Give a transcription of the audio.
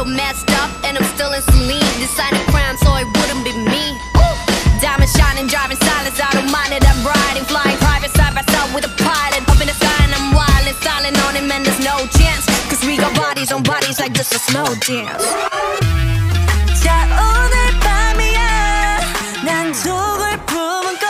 little messed up and I'm still in some lean. Decided crime so it wouldn't be me. Ooh. Diamond shining, driving silence, I don't mind it. I'm riding, flying private side by side with a pilot. Up in the sky and I'm wild and styling on him and there's no chance. Cause we got bodies on bodies like this is no dance. 자 오늘 밤이야 난 속을 품은 거